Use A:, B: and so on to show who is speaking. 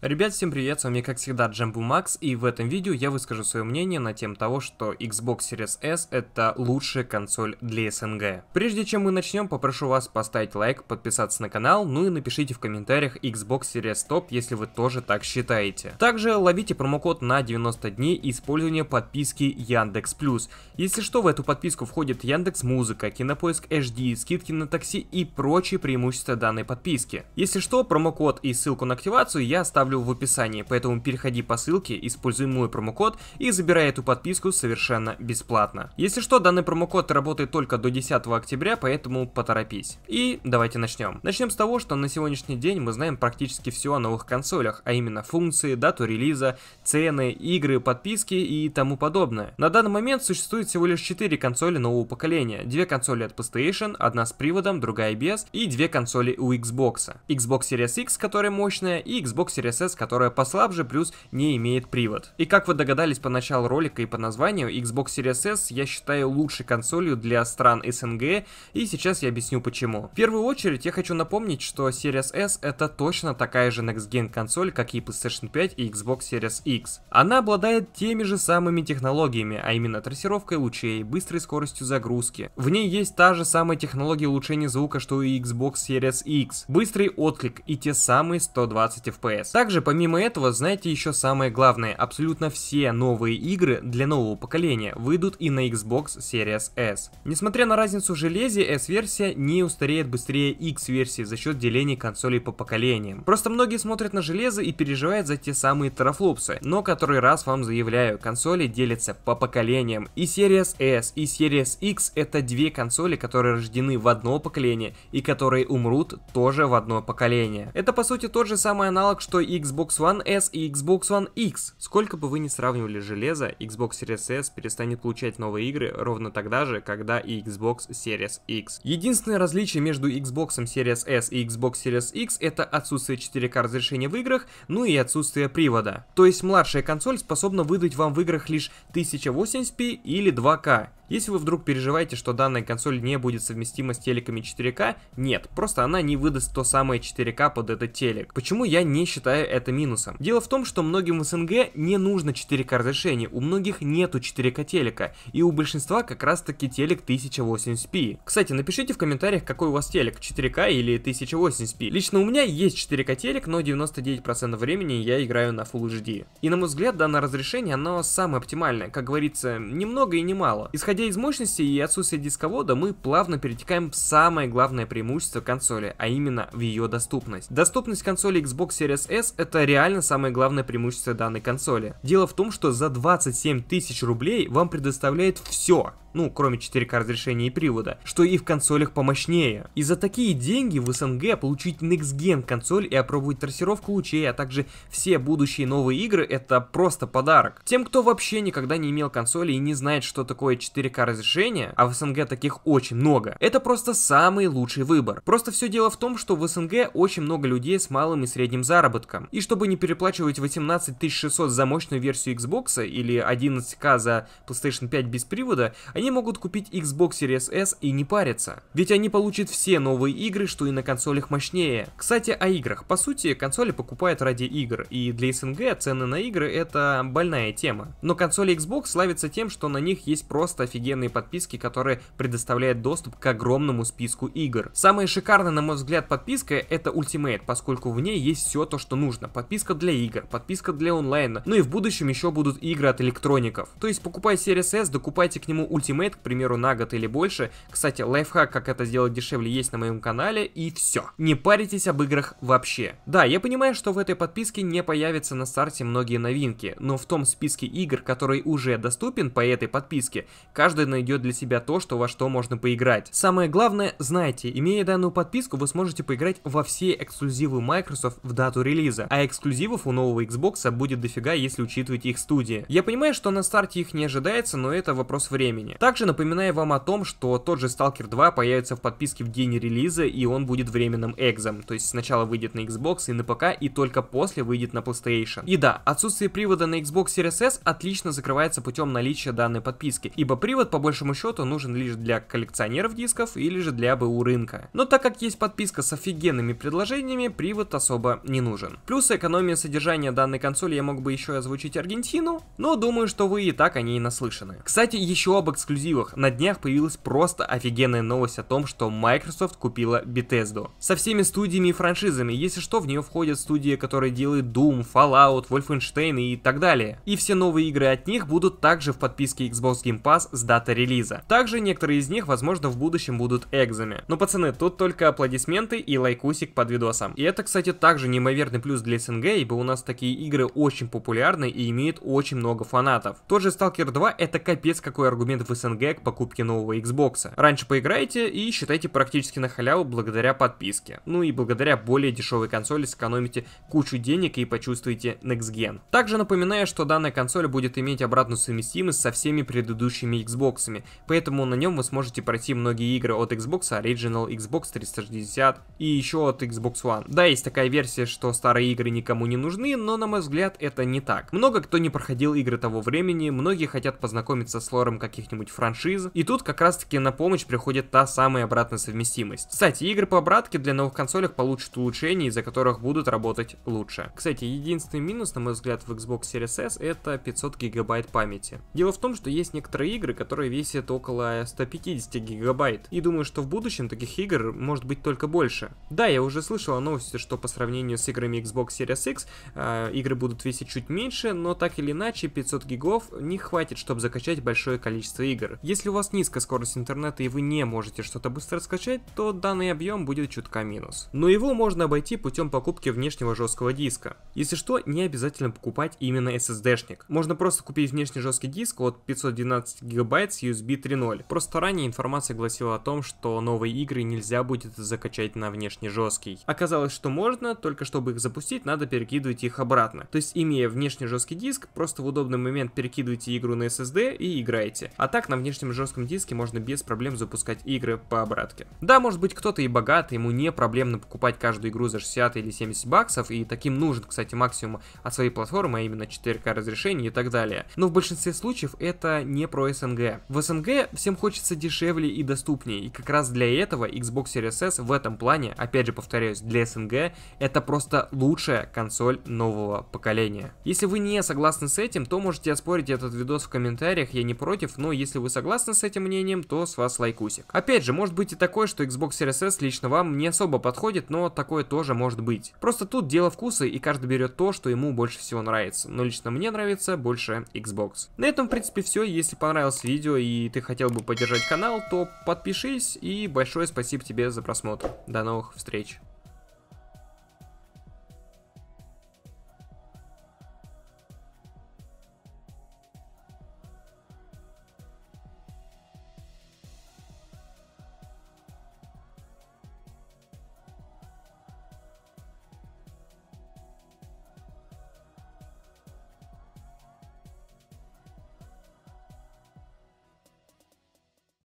A: Ребят, всем привет, с вами как всегда Джамбу Макс, и в этом видео я выскажу свое мнение на тему того, что Xbox Series S это лучшая консоль для СНГ. Прежде чем мы начнем, попрошу вас поставить лайк, подписаться на канал, ну и напишите в комментариях Xbox Series Top, если вы тоже так считаете. Также ловите промокод на 90 дней использования подписки Яндекс Плюс. Если что, в эту подписку входит Яндекс Музыка, Кинопоиск HD, скидки на такси и прочие преимущества данной подписки. Если что, промокод и ссылку на активацию я оставлю оставлю в описании, поэтому переходи по ссылке, используй мой промокод и забирай эту подписку совершенно бесплатно. Если что, данный промокод работает только до 10 октября, поэтому поторопись. И давайте начнем. Начнем с того, что на сегодняшний день мы знаем практически все о новых консолях, а именно функции, дату релиза, цены, игры, подписки и тому подобное. На данный момент существует всего лишь 4 консоли нового поколения. Две консоли от PlayStation, одна с приводом, другая без, и две консоли у Xbox. Xbox Series X, которая мощная, и Xbox Series DLSS, которая послабже, плюс не имеет привод. И как вы догадались по началу ролика и по названию, Xbox Series S я считаю лучшей консолью для стран СНГ, и сейчас я объясню почему. В первую очередь я хочу напомнить, что Series S это точно такая же Next Gen консоль, как и PlayStation 5 и Xbox Series X. Она обладает теми же самыми технологиями, а именно трассировкой лучей, быстрой скоростью загрузки. В ней есть та же самая технология улучшения звука, что и Xbox Series X, быстрый отклик и те самые 120 FPS. Также также, помимо этого, знаете еще самое главное, абсолютно все новые игры для нового поколения выйдут и на Xbox Series S. Несмотря на разницу в железе, S-версия не устареет быстрее X-версии за счет деления консолей по поколениям. Просто многие смотрят на железо и переживают за те самые терафлопсы, но который раз вам заявляю, консоли делятся по поколениям. И Series S, и Series X это две консоли, которые рождены в одно поколение и которые умрут тоже в одно поколение. Это по сути тот же самый аналог, что и Xbox One S и Xbox One X. Сколько бы вы ни сравнивали железо, Xbox Series S перестанет получать новые игры ровно тогда же, когда и Xbox Series X. Единственное различие между Xbox Series S и Xbox Series X это отсутствие 4К разрешения в играх, ну и отсутствие привода. То есть младшая консоль способна выдать вам в играх лишь 1080p или 2К. Если вы вдруг переживаете, что данная консоль не будет совместима с телеками 4К, нет, просто она не выдаст то самое 4К под этот телек. Почему я не считаю это минусом? Дело в том, что многим в СНГ не нужно 4К разрешение, у многих нету 4К телека, и у большинства как раз таки телек 1080p. Кстати, напишите в комментариях, какой у вас телек, 4К или 1080p. Лично у меня есть 4К телек, но 99% времени я играю на Full HD. И на мой взгляд, данное разрешение, оно самое оптимальное, как говорится, немного и немало. Исходя Исходя из мощности и отсутствия дисковода, мы плавно перетекаем в самое главное преимущество консоли, а именно в ее доступность. Доступность консоли Xbox Series S это реально самое главное преимущество данной консоли. Дело в том, что за 27 тысяч рублей вам предоставляет все ну, кроме 4К разрешения и привода, что и в консолях помощнее. И за такие деньги в СНГ получить Next Gen консоль и опробовать трассировку лучей, а также все будущие новые игры, это просто подарок. Тем, кто вообще никогда не имел консоли и не знает, что такое 4К разрешение, а в СНГ таких очень много, это просто самый лучший выбор. Просто все дело в том, что в СНГ очень много людей с малым и средним заработком. И чтобы не переплачивать 18 600 за мощную версию Xbox или 11к за PlayStation 5 без привода, они могут купить Xbox Series S и не париться. Ведь они получат все новые игры, что и на консолях мощнее. Кстати, о играх. По сути, консоли покупают ради игр, и для СНГ цены на игры это больная тема. Но консоли Xbox славятся тем, что на них есть просто офигенные подписки, которые предоставляют доступ к огромному списку игр. Самая шикарная, на мой взгляд, подписка это Ultimate, поскольку в ней есть все то, что нужно. Подписка для игр, подписка для онлайна, ну и в будущем еще будут игры от электроников. То есть покупая Series S, докупайте к нему Ultimate Ultimate, к примеру, на год или больше. Кстати, лайфхак, как это сделать дешевле, есть на моем канале, и все. Не паритесь об играх вообще. Да, я понимаю, что в этой подписке не появятся на старте многие новинки, но в том списке игр, который уже доступен по этой подписке, каждый найдет для себя то, что во что можно поиграть. Самое главное, знайте, имея данную подписку, вы сможете поиграть во все эксклюзивы Microsoft в дату релиза, а эксклюзивов у нового Xbox будет дофига, если учитывать их студии. Я понимаю, что на старте их не ожидается, но это вопрос времени. Также напоминаю вам о том, что тот же Stalker 2 появится в подписке в день релиза, и он будет временным экзом. То есть сначала выйдет на Xbox и на ПК, и только после выйдет на PlayStation. И да, отсутствие привода на Xbox Series S отлично закрывается путем наличия данной подписки, ибо привод по большему счету нужен лишь для коллекционеров дисков или же для БУ рынка. Но так как есть подписка с офигенными предложениями, привод особо не нужен. Плюс экономия содержания данной консоли я мог бы еще озвучить Аргентину, но думаю, что вы и так о ней наслышаны. Кстати, еще об эксклюзивах. На днях появилась просто офигенная новость о том, что Microsoft купила Bethesda. Со всеми студиями и франшизами, если что, в нее входят студии, которые делают Doom, Fallout, Wolfenstein и так далее. И все новые игры от них будут также в подписке Xbox Game Pass с даты релиза. Также некоторые из них, возможно, в будущем будут экзами. Но, пацаны, тут только аплодисменты и лайкусик под видосом. И это, кстати, также неимоверный плюс для СНГ, ибо у нас такие игры очень популярны и имеют очень много фанатов. Тот же Stalker 2 это капец какой аргумент в СНГ к покупке нового Xbox. Раньше поиграете и считайте практически на халяву благодаря подписке. Ну и благодаря более дешевой консоли сэкономите кучу денег и почувствуете Next Gen. Также напоминаю, что данная консоль будет иметь обратную совместимость со всеми предыдущими Xbox, поэтому на нем вы сможете пройти многие игры от Xbox Original, Xbox 360 и еще от Xbox One. Да, есть такая версия, что старые игры никому не нужны, но на мой взгляд это не так. Много кто не проходил игры того времени, многие хотят познакомиться с лором каких-нибудь франшиз, и тут как раз таки на помощь приходит та самая обратная совместимость. Кстати, игры по обратке для новых консолях получат улучшения, из-за которых будут работать лучше. Кстати, единственный минус, на мой взгляд, в Xbox Series S это 500 гигабайт памяти. Дело в том, что есть некоторые игры, которые весят около 150 гигабайт, и думаю, что в будущем таких игр может быть только больше. Да, я уже слышал о новости, что по сравнению с играми Xbox Series X, э, игры будут весить чуть меньше, но так или иначе 500 гигов не хватит, чтобы закачать большое количество игр. Если у вас низкая скорость интернета и вы не можете что-то быстро скачать, то данный объем будет чутка минус. Но его можно обойти путем покупки внешнего жесткого диска. Если что, не обязательно покупать именно SSD-шник. Можно просто купить внешний жесткий диск от 512 гигабайт с USB 3.0. Просто ранее информация гласила о том, что новые игры нельзя будет закачать на внешний жесткий. Оказалось, что можно, только чтобы их запустить, надо перекидывать их обратно. То есть, имея внешний жесткий диск, просто в удобный момент перекидываете игру на SSD и играете. А так на внешнем жестком диске можно без проблем запускать игры по обратке. Да, может быть кто-то и богат, ему не проблемно покупать каждую игру за 60 или 70 баксов, и таким нужен, кстати, максимум от своей платформы, а именно 4К разрешение и так далее. Но в большинстве случаев это не про СНГ. В СНГ всем хочется дешевле и доступнее, и как раз для этого Xbox Series S в этом плане, опять же повторяюсь, для СНГ это просто лучшая консоль нового поколения. Если вы не согласны с этим, то можете оспорить этот видос в комментариях, я не против, но если вы согласны с этим мнением, то с вас лайкусик. Опять же, может быть и такое, что Xbox Series S лично вам не особо подходит, но такое тоже может быть. Просто тут дело вкуса, и каждый берет то, что ему больше всего нравится. Но лично мне нравится больше Xbox. На этом, в принципе, все. Если понравилось видео и ты хотел бы поддержать канал, то подпишись и большое спасибо тебе за просмотр. До новых встреч.